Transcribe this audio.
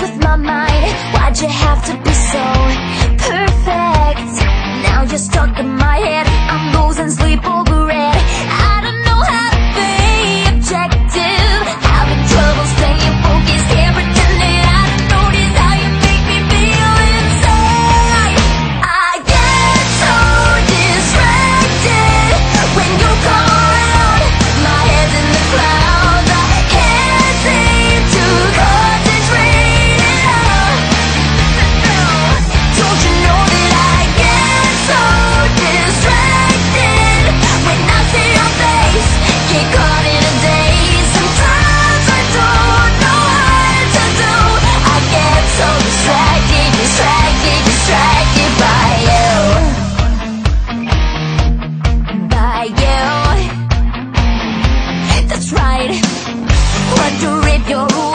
with my mind Why'd you have to be so perfect? Now you're stuck in my head your room.